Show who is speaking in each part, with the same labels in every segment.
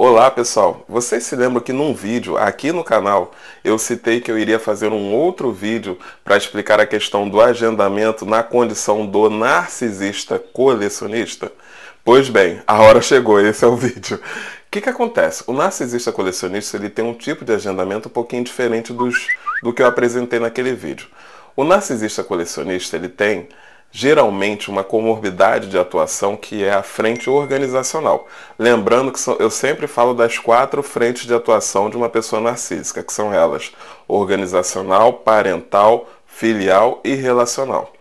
Speaker 1: Olá pessoal, vocês se lembram que num vídeo aqui no canal eu citei que eu iria fazer um outro vídeo para explicar a questão do agendamento na condição do narcisista colecionista? Pois bem, a hora chegou, esse é o vídeo. O que, que acontece? O narcisista colecionista ele tem um tipo de agendamento um pouquinho diferente dos, do que eu apresentei naquele vídeo. O narcisista colecionista ele tem geralmente uma comorbidade de atuação que é a frente organizacional. Lembrando que eu sempre falo das quatro frentes de atuação de uma pessoa narcísica, que são elas: organizacional, parental, filial e relacional.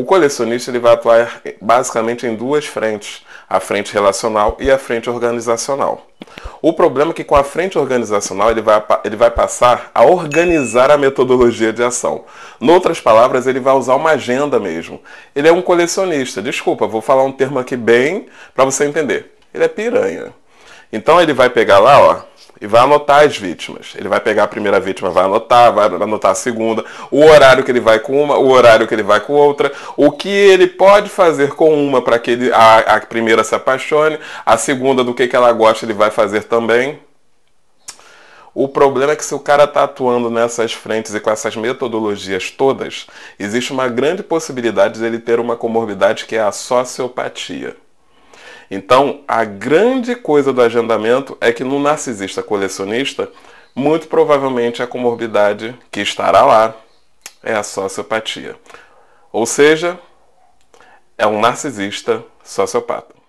Speaker 1: O colecionista ele vai atuar basicamente em duas frentes, a frente relacional e a frente organizacional. O problema é que com a frente organizacional ele vai, ele vai passar a organizar a metodologia de ação. Em outras palavras, ele vai usar uma agenda mesmo. Ele é um colecionista. Desculpa, vou falar um termo aqui bem para você entender. Ele é piranha. Então ele vai pegar lá, ó, e vai anotar as vítimas. Ele vai pegar a primeira vítima, vai anotar, vai anotar a segunda, o horário que ele vai com uma, o horário que ele vai com outra, o que ele pode fazer com uma para que ele, a, a primeira se apaixone, a segunda do que, que ela gosta ele vai fazer também. O problema é que se o cara está atuando nessas frentes e com essas metodologias todas, existe uma grande possibilidade de ele ter uma comorbidade que é a sociopatia. Então, a grande coisa do agendamento é que no narcisista colecionista, muito provavelmente a comorbidade que estará lá é a sociopatia. Ou seja, é um narcisista sociopata.